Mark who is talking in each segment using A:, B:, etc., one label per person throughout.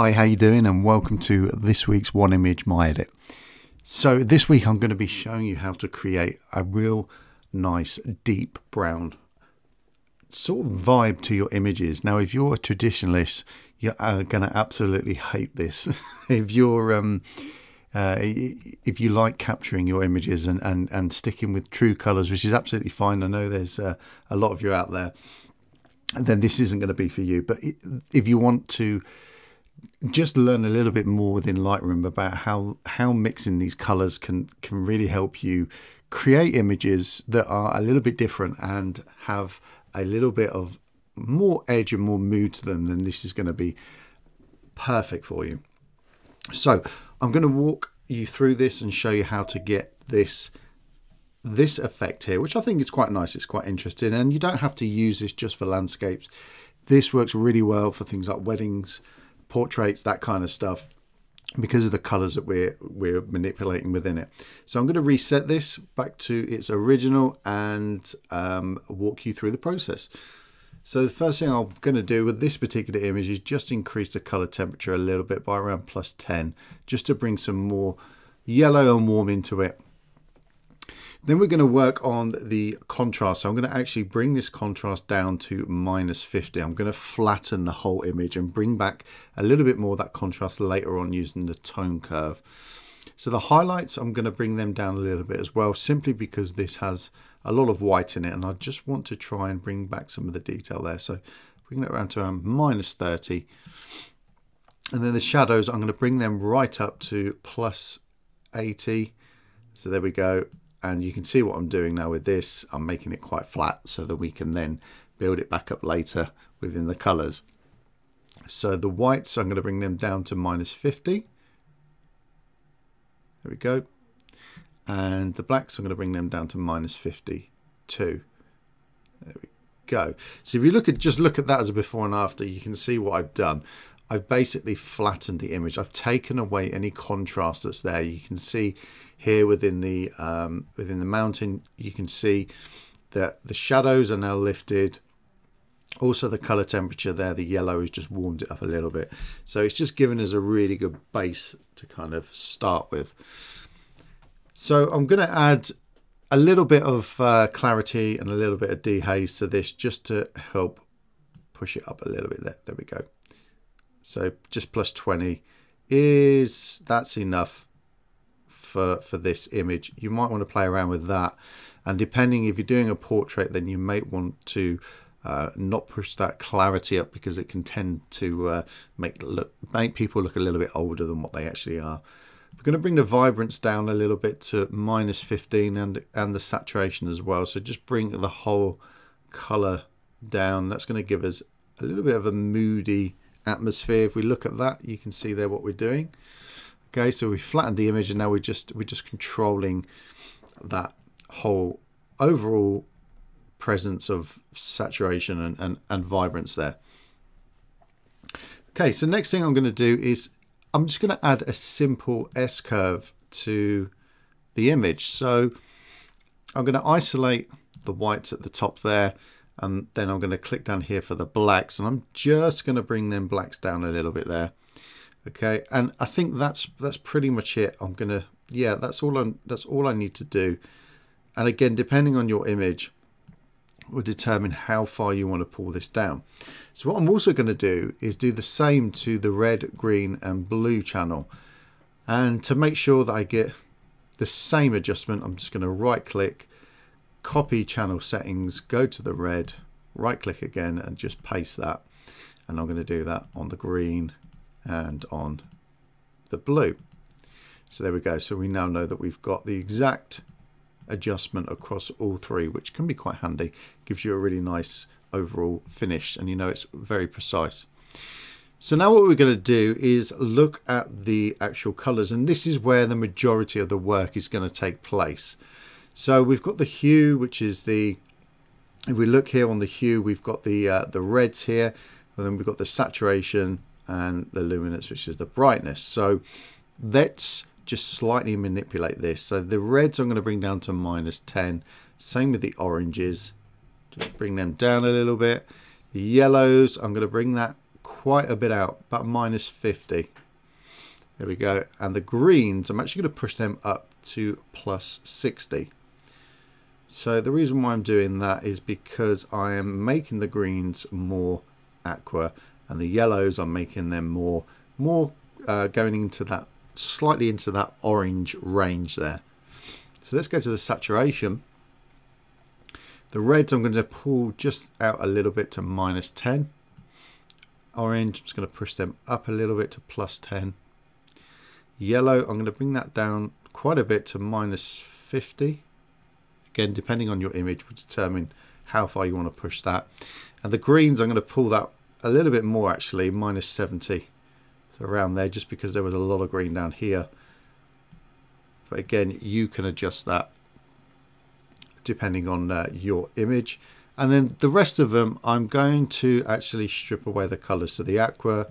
A: Hi, how you doing? And welcome to this week's One Image My Edit. So this week I'm going to be showing you how to create a real nice deep brown sort of vibe to your images. Now, if you're a traditionalist, you're going to absolutely hate this. if you're um, uh, if you like capturing your images and, and, and sticking with true colors, which is absolutely fine. I know there's uh, a lot of you out there, then this isn't going to be for you. But if you want to just learn a little bit more within Lightroom about how how mixing these colors can can really help you create images that are a little bit different and have a little bit of more edge and more mood to them then this is going to be perfect for you. So i'm going to walk you through this and show you how to get this this effect here which i think is quite nice it's quite interesting and you don't have to use this just for landscapes. This works really well for things like weddings portraits, that kind of stuff because of the colors that we're we're manipulating within it. So I'm going to reset this back to its original and um, walk you through the process. So the first thing I'm going to do with this particular image is just increase the color temperature a little bit by around plus 10 just to bring some more yellow and warm into it then we're going to work on the contrast. So I'm going to actually bring this contrast down to minus 50. I'm going to flatten the whole image and bring back a little bit more of that contrast later on using the tone curve. So the highlights, I'm going to bring them down a little bit as well, simply because this has a lot of white in it and I just want to try and bring back some of the detail there. So bring that around to around minus 30. And then the shadows, I'm going to bring them right up to plus 80. So there we go and you can see what I'm doing now with this. I'm making it quite flat so that we can then build it back up later within the colors so the whites I'm going to bring them down to minus 50 there we go. And the blacks I'm going to bring them down to minus 52 there we go. So if you look at just look at that as a before and after you can see what I've done. I've basically flattened the image. I've taken away any contrast that's there. You can see here within the um, within the mountain, you can see that the shadows are now lifted. Also, the color temperature there, the yellow has just warmed it up a little bit. So it's just given us a really good base to kind of start with. So I'm going to add a little bit of uh, clarity and a little bit of dehaze to this just to help push it up a little bit there. There we go. So just plus 20 is that's enough for for this image. You might want to play around with that. And depending if you're doing a portrait, then you may want to uh, not push that clarity up because it can tend to uh, make look make people look a little bit older than what they actually are. We're going to bring the vibrance down a little bit to minus 15 and and the saturation as well. So just bring the whole color down. That's going to give us a little bit of a moody atmosphere. If we look at that, you can see there what we're doing. Okay, so we flattened the image and now we're just we're just controlling that whole overall presence of saturation and, and, and vibrance there. Okay, so next thing I'm going to do is I'm just going to add a simple S-curve to the image. So I'm going to isolate the whites at the top there and then I'm going to click down here for the blacks and I'm just going to bring them blacks down a little bit there okay and I think that's that's pretty much it. I'm gonna yeah that's all I that's all I need to do. And again depending on your image will determine how far you want to pull this down. So what I'm also going to do is do the same to the red green and blue channel. And to make sure that I get the same adjustment I'm just going to right click copy channel settings, go to the red, right click again and just paste that. And I'm going to do that on the green and on the blue. So there we go. So we now know that we've got the exact adjustment across all three, which can be quite handy. Gives you a really nice overall finish and you know it's very precise. So now what we're going to do is look at the actual colors and this is where the majority of the work is going to take place. So we've got the hue, which is the, if we look here on the hue, we've got the, uh, the reds here, and then we've got the saturation and the luminance, which is the brightness. So let's just slightly manipulate this. So the reds I'm going to bring down to minus 10. Same with the oranges. Just bring them down a little bit. The yellows, I'm going to bring that quite a bit out, about minus 50. There we go. And the greens, I'm actually going to push them up to plus 60. So the reason why I'm doing that is because I am making the greens more aqua and the yellows I'm making them more more uh, going into that slightly into that orange range there. So let's go to the saturation. The reds I'm going to pull just out a little bit to minus 10. Orange, I'm just going to push them up a little bit to plus 10. Yellow, I'm going to bring that down quite a bit to minus 50. Again, depending on your image will determine how far you want to push that. And the greens, I'm going to pull that a little bit more actually, minus 70. So around there, just because there was a lot of green down here. But again, you can adjust that depending on uh, your image. And then the rest of them, I'm going to actually strip away the colors. So the aqua,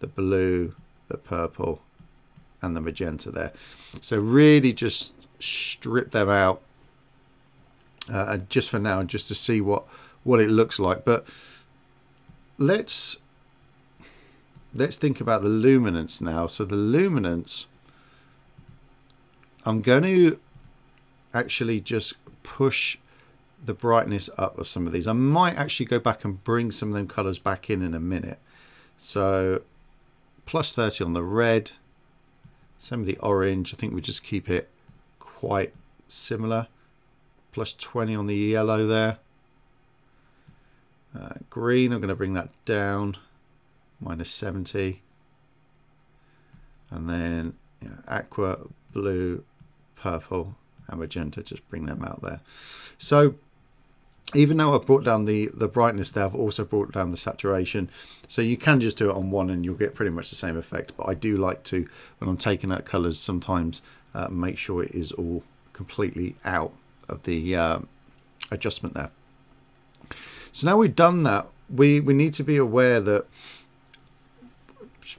A: the blue, the purple, and the magenta there. So really just strip them out uh, just for now, just to see what, what it looks like. But let's let's think about the luminance now. So the luminance, I'm going to actually just push the brightness up of some of these. I might actually go back and bring some of them colors back in in a minute. So plus 30 on the red, some of the orange. I think we just keep it quite similar. Plus 20 on the yellow there. Uh, green, I'm going to bring that down. Minus 70. And then aqua, blue, purple, and magenta. Just bring them out there. So even though I've brought down the, the brightness there, I've also brought down the saturation. So you can just do it on one and you'll get pretty much the same effect. But I do like to, when I'm taking out colours, sometimes uh, make sure it is all completely out of the uh, adjustment there. So now we've done that, we, we need to be aware that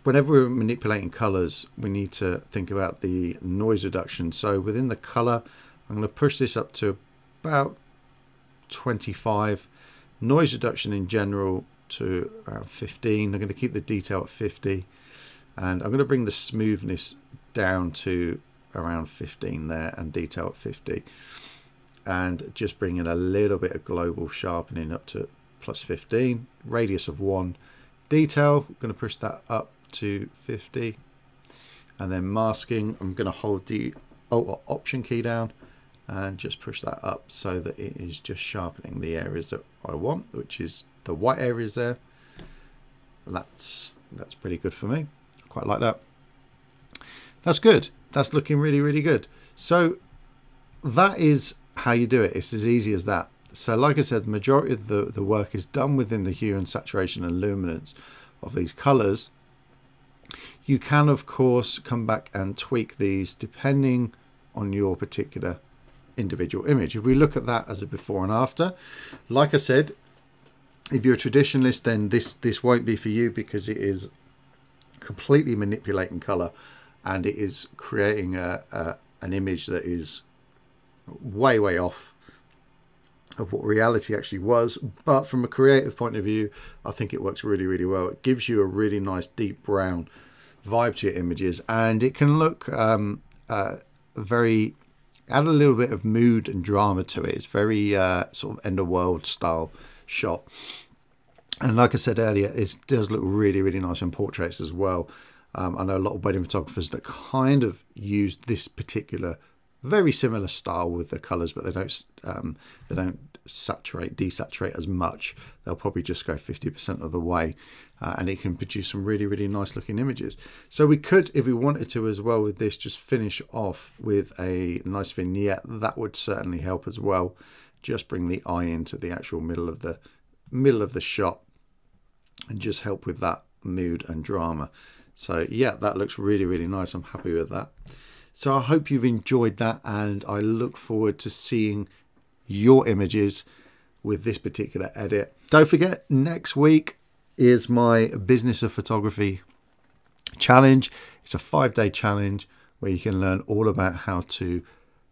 A: whenever we're manipulating colors, we need to think about the noise reduction. So within the color, I'm going to push this up to about 25. Noise reduction in general to around 15. I'm going to keep the detail at 50. And I'm going to bring the smoothness down to around 15 there and detail at 50. And just bring in a little bit of global sharpening up to plus 15. Radius of 1. Detail, I'm going to push that up to 50. And then masking, I'm going to hold the Alt Option key down and just push that up so that it is just sharpening the areas that I want, which is the white areas there. That's that's pretty good for me. Quite like that. That's good. That's looking really, really good. So that is how you do it. It's as easy as that. So like I said, the majority of the, the work is done within the hue and saturation and luminance of these colors. You can, of course, come back and tweak these depending on your particular individual image. If we look at that as a before and after, like I said, if you're a traditionalist, then this, this won't be for you because it is completely manipulating color and it is creating a, a an image that is way, way off of what reality actually was. But from a creative point of view, I think it works really, really well. It gives you a really nice deep brown vibe to your images and it can look um, uh, very add a little bit of mood and drama to it. It's very uh, sort of end of world style shot. And like I said earlier, it does look really, really nice in portraits as well. Um, I know a lot of wedding photographers that kind of use this particular, very similar style with the colours, but they don't um, they don't saturate, desaturate as much. They'll probably just go 50% of the way uh, and it can produce some really, really nice looking images. So we could, if we wanted to as well with this, just finish off with a nice vignette. That would certainly help as well. Just bring the eye into the actual middle of the middle of the shot and just help with that mood and drama. So yeah, that looks really, really nice. I'm happy with that. So I hope you've enjoyed that and I look forward to seeing your images with this particular edit. Don't forget, next week is my Business of Photography challenge. It's a five day challenge where you can learn all about how to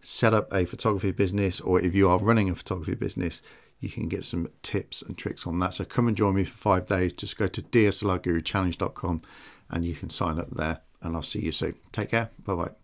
A: set up a photography business, or if you are running a photography business, you can get some tips and tricks on that. So come and join me for five days. Just go to DSLRGuruChallenge.com and you can sign up there. And I'll see you soon. Take care. Bye bye.